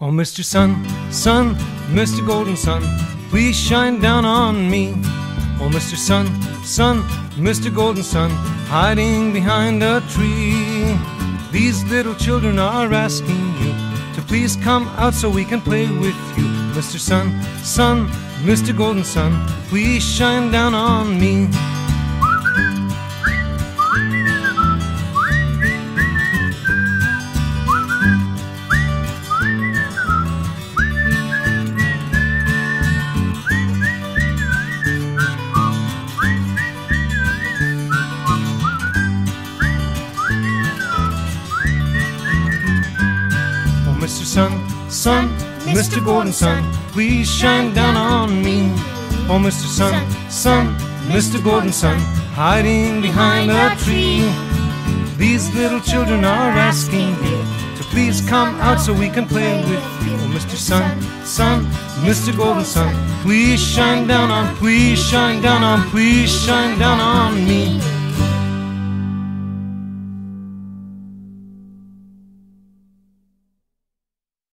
Oh, Mr. Sun, Sun, Mr. Golden Sun, please shine down on me. Oh, Mr. Sun, Sun, Mr. Golden Sun, hiding behind a tree. These little children are asking you to please come out so we can play with you. Mr. Sun, Sun, Mr. Golden Sun, please shine down on me. Mr. Sun, Sun, Mr. Golden Sun, please shine down on me. Oh, Mr. Sun, Sun, Mr. Golden Sun, hiding behind a tree. These little children are asking you to please come out so we can play with you. Oh, Mr. Sun, Sun, Mr. Golden Sun, please shine down on, please shine down on, please shine down on me.